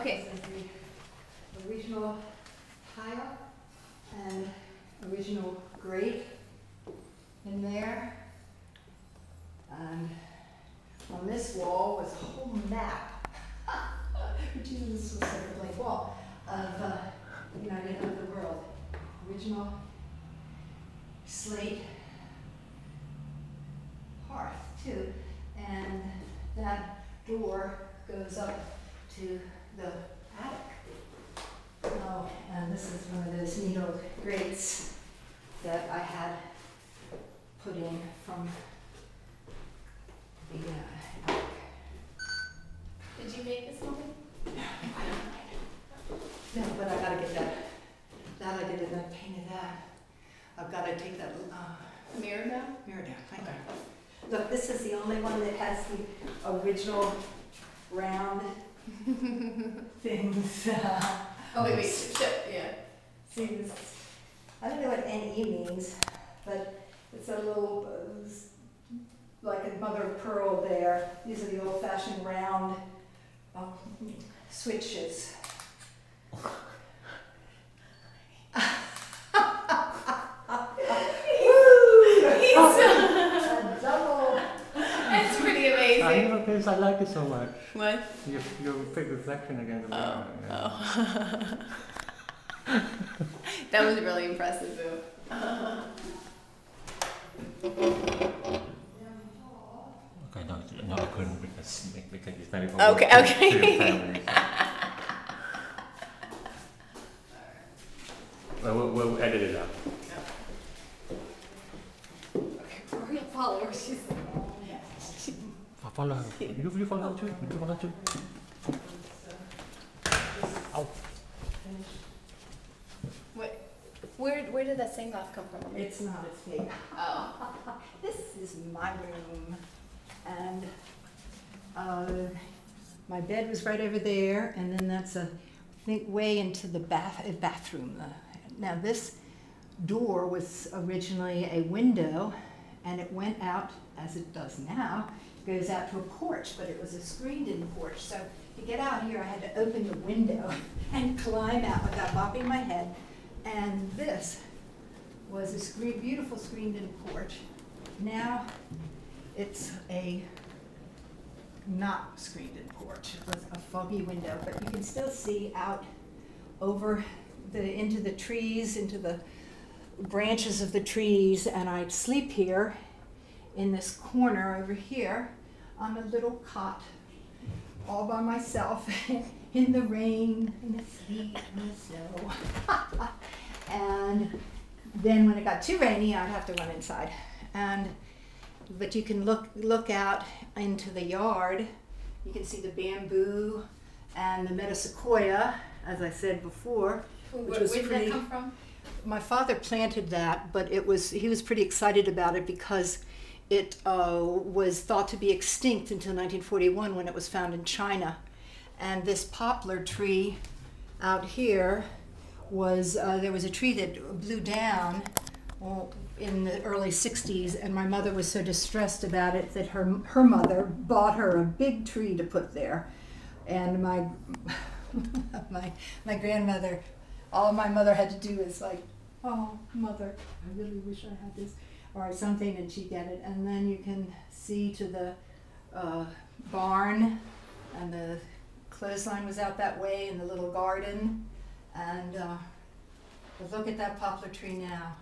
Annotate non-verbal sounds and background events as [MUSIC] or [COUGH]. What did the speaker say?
Okay. The original tile and original grate in there. And on this wall was a whole map, [LAUGHS] which is this was like a blank wall of uh, United of the World. Original slate hearth too, and that door goes up to the attic. Oh, and this is one of those needle grates that I had put in from the uh, attic. Did you make this one? No, but I gotta get that, that I did, and I painted that. I've gotta take that, uh, Mirror now? mirror down, thank you. Look, this is the only one that has the original round [LAUGHS] things. uh, Oh, wait, wait, sh- sh- yeah. See this, I don't know what NE means, but it's a little, uh, like a mother of pearl there. These are the old fashioned round um, switches. [LAUGHS] A double. That's pretty I amazing. know this. I like it so much. What? Your your fake reflection against the Oh, mirror. yeah. oh. that was really impressive, though. Okay, no, no, I couldn't because because it's very Okay, to- to okay. your family, so. Well, we'll, we'll edit it out. We're gonna follow her. She's. I'll follow her. [LAUGHS] You, you follow her too. You follow her too. Ow. What? Where Where did that stained glass come from? It's not as big. Oh. [LAUGHS] This is my room, and uh, my bed was right over there, and then that's a think way into the bath uh, bathroom. Uh, now this door was originally a window, and it went out as it does now. Goes out to a porch, but it was a screened-in porch. So to get out here, I had to open the window [LAUGHS] and climb out without bopping my head. And this was a screen, beautiful screened-in porch. Now it's a not screened-in porch. It was a foggy window, but you can still see out over the into the trees, into the branches of the trees, and I'd sleep here in this corner over here on a little cot all by myself [LAUGHS] in the rain, in the sleet, in the snow. [LAUGHS] and then when it got too rainy, I'd have to run inside. And but you can look look out into the yard. You can see the bamboo and the metasequoia, as I said before. Where, Which where was did pretty- that come from? My father planted that, but it was he was pretty excited about it because it uh, was thought to be extinct until 1941 when it was found in China, and this poplar tree out here was uh, there was a tree that blew down well, in the early 60s, and my mother was so distressed about it that her her mother bought her a big tree to put there, and my [LAUGHS] my my grandmother all my mother had to do is like, oh, mother, I really wish I had this, or something, and she'd get it. And then you can see to the uh, barn, and the clothesline was out that way in the little garden. And uh, look at that poplar tree now.